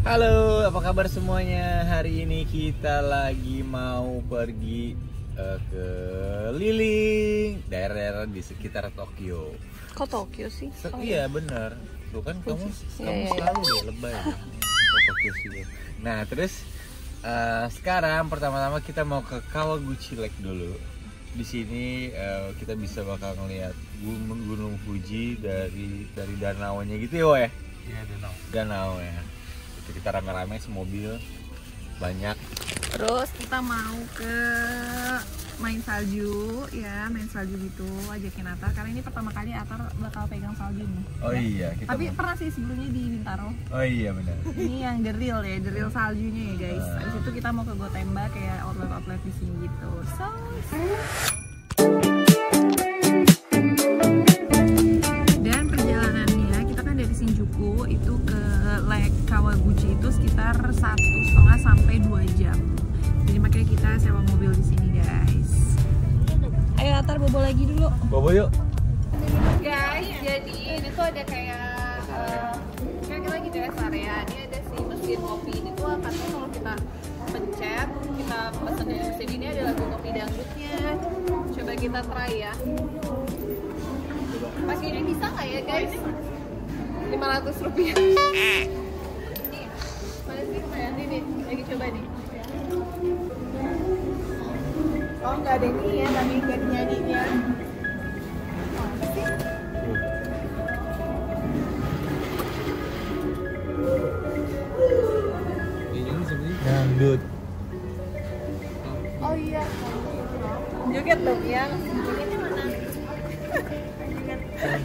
Halo, apa kabar semuanya? Hari ini kita lagi mau pergi eh, ke keliling daerah-daerah di sekitar Tokyo. Kok Tokyo sih? Se- Oh, iya bener, tuh kan kamu Iya, kamu iya, selalu deh lebay ya. ke Tokyo sih. Nah terus eh, sekarang pertama-tama kita mau ke Kawaguchi Lake dulu. Di sini eh, kita bisa bakal ngeliat gunung, gunung Fuji dari dari danaunya gitu ya, ya? Iya danau. danau ya kita rame-rame semobil banyak Terus kita mau ke main salju ya, main salju gitu ajakin Atar karena ini pertama kali Atar bakal pegang salju nih. oh iya kita Tapi mau- pernah sih sebelumnya di Bintaro. oh iya benar Ini yang real ya, real saljunya ya guys. Ah. Habis itu kita mau ke Gotemba kayak outlet-outlet di sini gitu. So, dan Kawaguchi itu sekitar satu setengah sampai dua jam. Jadi makanya kita sewa mobil di sini guys. Ayo Atar bobo lagi dulu. bobo yuk Guys, jadi ini tuh ada kayak eh, kayak kita gitu ya area. Ini ada si mesin kopi. Ini tuh katanya kalau kita pencet, kita pesen dari mesin ini ada lagu kopi dangdutnya. Coba kita try ya. Pas ini bisa nggak ya guys? 500 rupiah. Ini nih, lagi coba nih. Oh nggak ada ini ya, tapi nggak dangdut Oh iya. Joget dong ya. Jogetnya mana?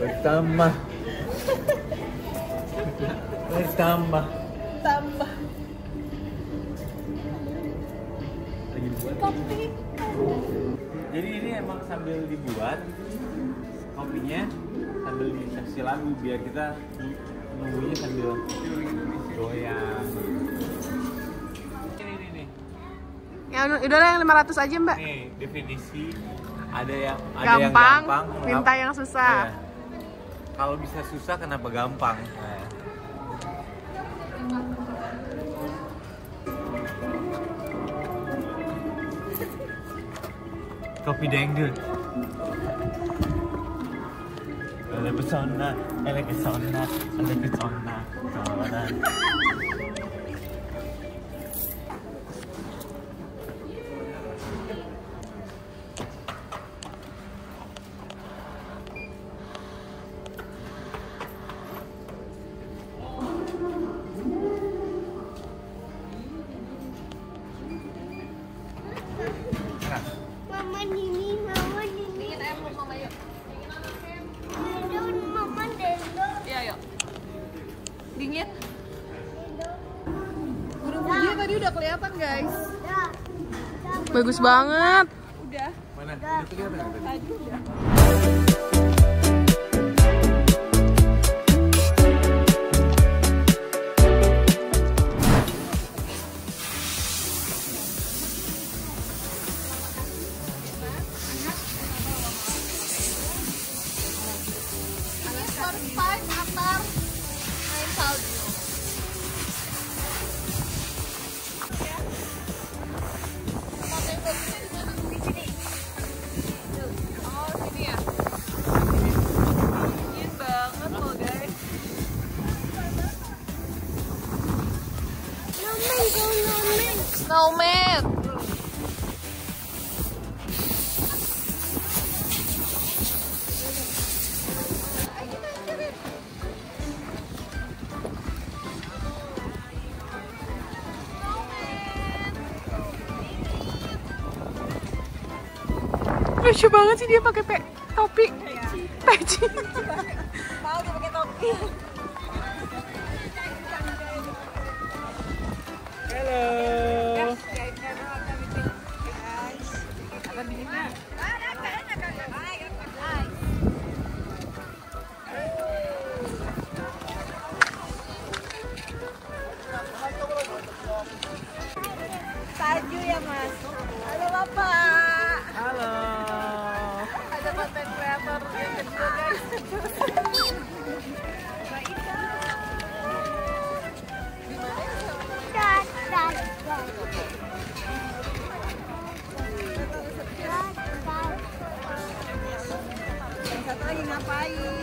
bertambah bertambah jadi ini emang sambil dibuat kopinya sambil dikasih lagu biar kita nunggunya sambil goyang ini nih nih Ya udah lah yang 500 aja mbak. nih definisi ada yang ada Gampang, yang gampang minta yang susah. Iya. kalau bisa susah kenapa gampang Nah. Kopi dangdut ada pesona ada pesona ada pesona pesona Enak. Dingin air belum mama yuk. Dendon, Mama Dendon, Iya yuk. Dingin. Gunung Fuji tadi udah kelihatan guys. Bagus banget. Udah. Mana? Tadi. Tadi udah. Lucu banget sih dia pakai pe- topi. Peci. Mau dia pakai topi. Halo. Bye.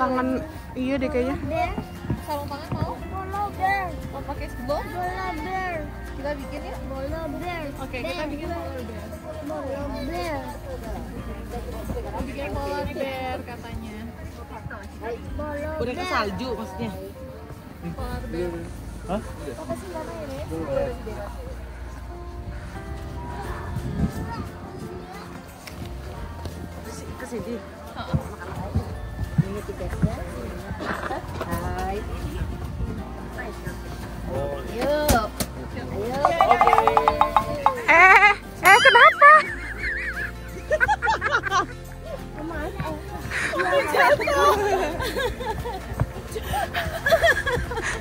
Tangan, iya deh kayaknya. Bear, sarung tangan mau? polar bear, Mau pakai glove? polar bear, Kita bikin ya? polar bear. Oke, kita bikin polar bear. Polar bear, Kita bikin polar bear katanya. polar Udah ke salju maksudnya. Bear. Hah? Apa sih namanya ini? Ke sini. Yuk. Eh, eh kenapa?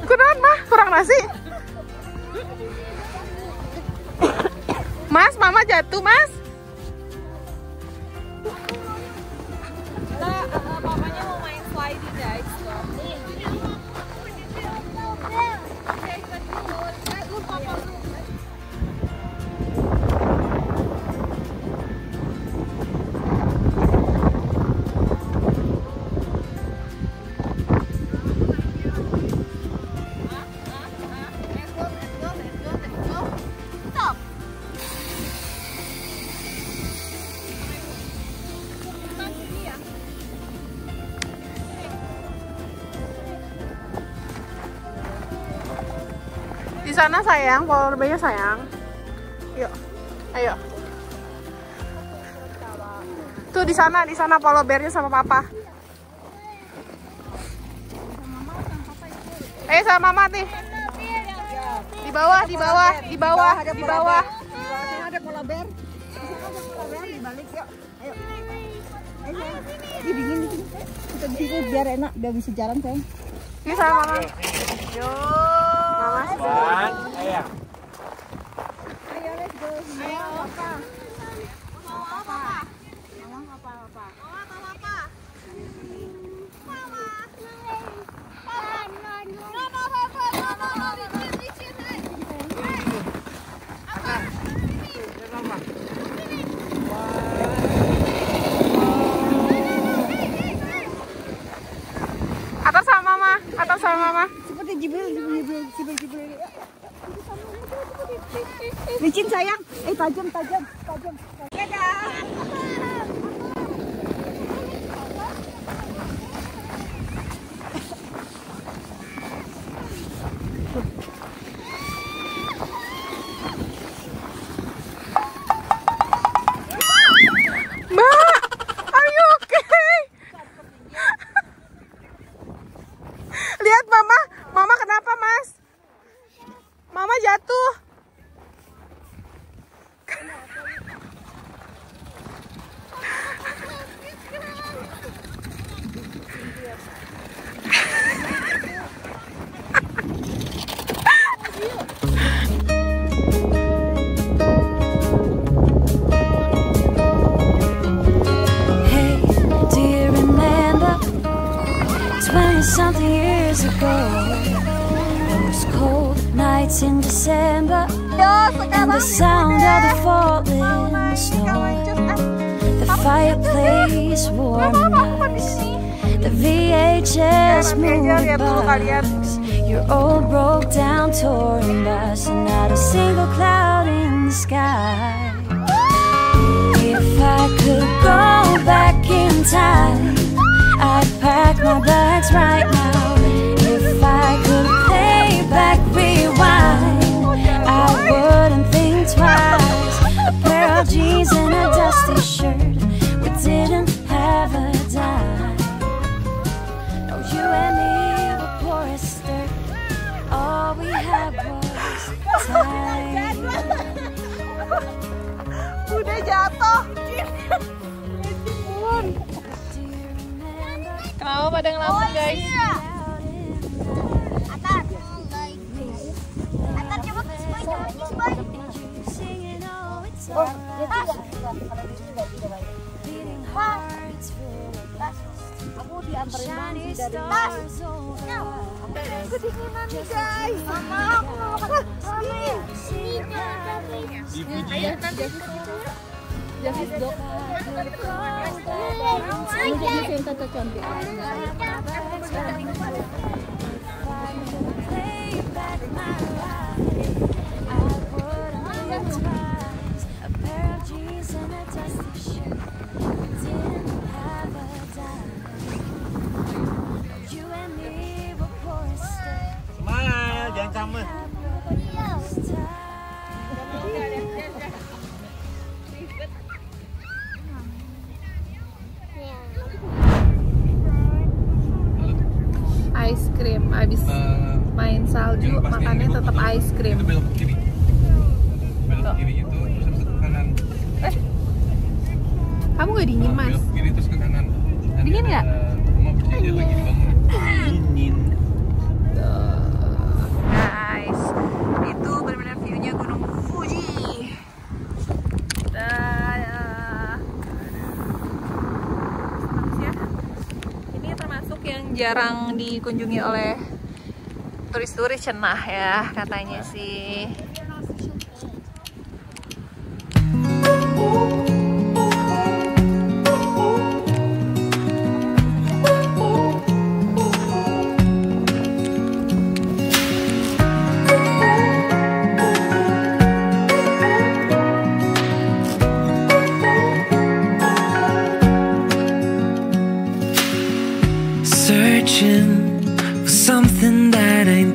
Kenapa? Kurang nasi? Mas, mama jatuh, Mas. Sana sayang, polar bear sayang. Yuk, ayo. Tuh di sana, di sana polar bearnya sama papa. Eh sama mama nih. Di bawah, di bawah, di bawah, di bawah. ada pola bear. Di sana ada pola bear di balik yuk. Ayo. Ayo. Ih, dingin di sini. Kita biar enak, biar bisa jalan sayang. Ini sama mama. Yo. Go. Those cold nights in December, and the sound of the falling snow. The fireplace warming us. The VHS movie box. Your old broke down touring bus, and not a single cloud in the sky. If I could go back in time, I'd pack my bags pada ngelamun guys? Atar. Atar coba. Coba oh, Oh, dia tidak. Aku dianterin dari stars over. kedinginan nih guys. Mama, aku mau makan Ayo nanti Javis Doka. Ano? A pair of jeans and a dusty shirt makannya tetap ice cream Itu belok kiri. Belok kiri itu terus habis itu ke kanan. Kamu gak dingin mas? Belok kiri terus ke kanan. Nanti Dingin nggak? Rumah berdiri lagi dibangun. Dingin. Guys, itu benar-benar view-nya Gunung Fuji. Dadah. Bagus ya. Ini termasuk yang jarang dikunjungi oleh turis-turis cenah ya katanya sih.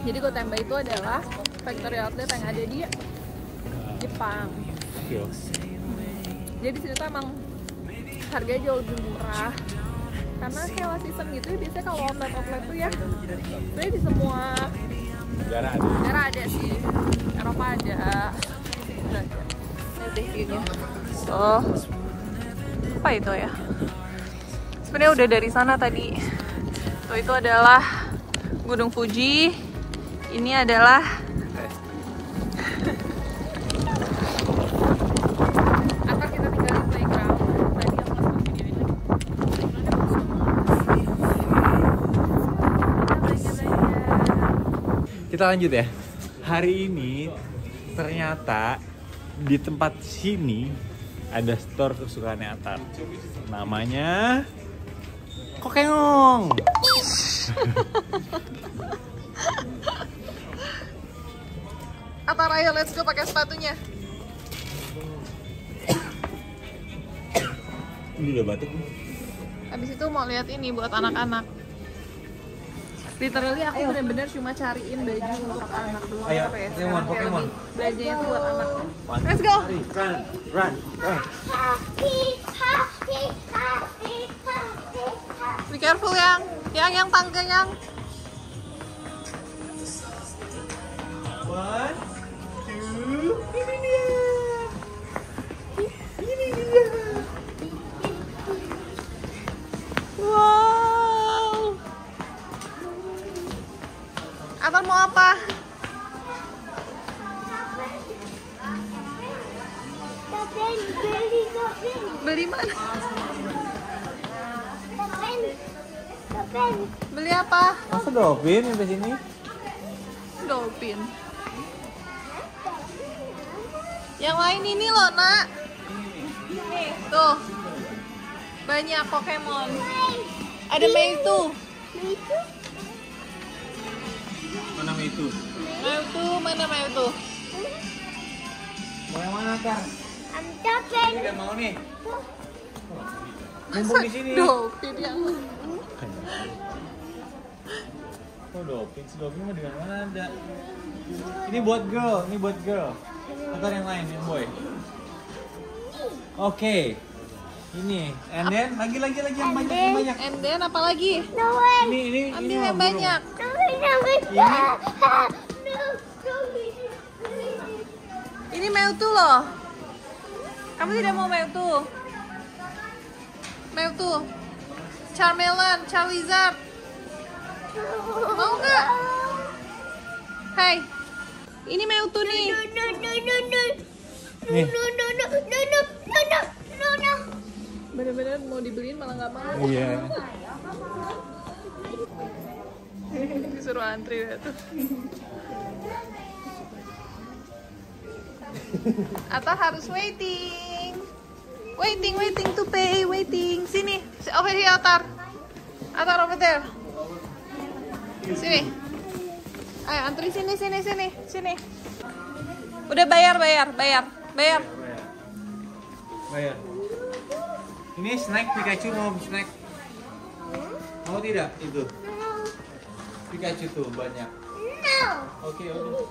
Jadi Gotemba itu adalah factory outlet yang ada di Jepang. Jadi di sini tuh emang harganya jauh lebih murah. Karena kayak season gitu ya biasanya kalau outlet outlet tuh ya, sebenarnya di semua Negara ada. negara ada sih. Eropa ada. Deh view-nya. So, apa itu ya? sebenarnya udah dari sana tadi tuh itu adalah Gunung Fuji ini adalah Kita lanjut ya. Hari ini ternyata di tempat sini ada store kesukaannya Atar. Namanya Kokengong. Atar ayo let's go pakai sepatunya. Ini udah batuk. Habis itu mau lihat ini buat anak-anak. Literally aku bener-bener cuma cariin baju untuk anak doang Ayo, apa ya Pokemon, belanjanya itu buat anak. Let's go! Run, run, run. Happy, happy, happy, happy, happy. Be careful yang, yang yang tangga yang. One, ini dia. Ini dia. Wow. Atau mau apa? Beli. Beli mana? Beli apa? Masa dolphin sampai sini? Dolphin. Yang lain ini loh, Nak. Nih, tuh. Banyak Pokemon. Ada Mewtwo. Itu Mana itu? Mewtwo, mana Mewtwo? Mau yang mana kak? am kapten. Tidak mau nih. Mumpung di sini. Dolphin yang Oh dolphin, si dolphin mah dengan mana ada? Ini buat girl, ini buat girl. Atau yang lain, yang boy. Oke. Ini, and then lagi lagi lagi yang banyak yang banyak. And then apa lagi? No way. Ini ini Ambil ini yang banyak. No way, no way. Ini? No, no way. Ini Mewtwo loh. Kamu tidak mau Mewtwo? Mewtwo. Charmeleon, Charizard. Mau nggak? Hai. Ini Mewtwo nih. Nih. Benar-benar mau dibeliin malah nggak mau. Iya. Yeah. Disuruh antri ya tuh. Atau harus waiting. Waiting, waiting to pay, waiting. Sini, over here, Atar. Atar over there. Sini. Ayo antri sini, sini, sini, sini. Udah bayar, bayar, bayar, bayar. Bayar. Ini snack Pikachu mau snack. Mau tidak itu? Pikachu tuh banyak. No. Oke, udah.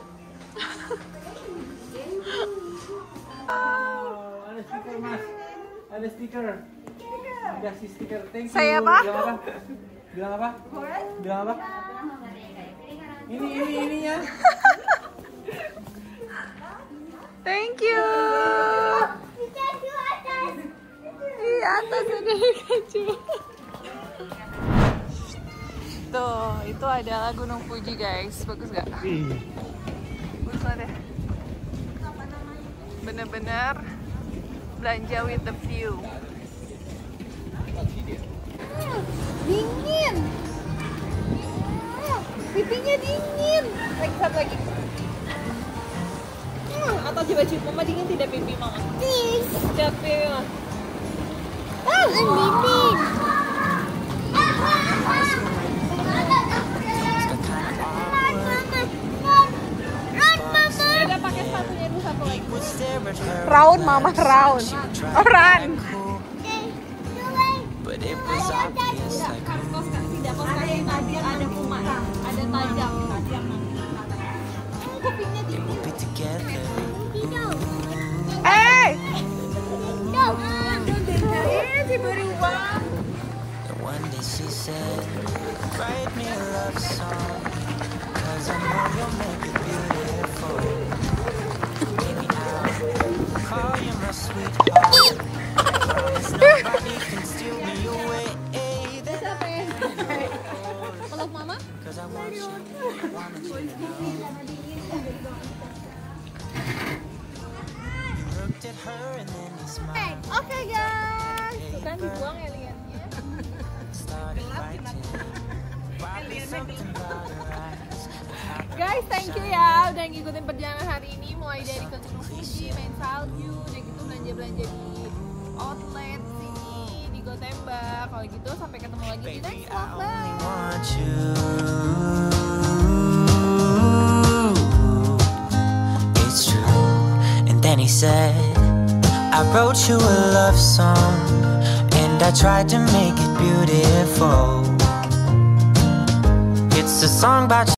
Oh, ada stiker mas. Ada stiker. Dikasih stiker. Thank you. Saya apa? Bilang apa? Bilang apa? Bilang apa? Ini ini ininya. Thank you. Di atas ada Pikachu. Tuh, itu adalah Gunung Fuji guys. Bagus gak? Bagus banget ya. Bener-bener belanja with the view. Mama dingin tidak pipi mama? Please. Pipi mama. Satu lagi. Round mama, round. Oh, run. But it was obvious Guys, thank you ya udah ngikutin perjalanan hari ini mulai dari ke Gunung Fuji, main salju, udah gitu belanja-belanja di outlet sini di Gotemba. Kalau gitu sampai ketemu lagi di next vlog. Bye. And he said, I wrote you a love song, and I tried to make it beautiful. It's a song about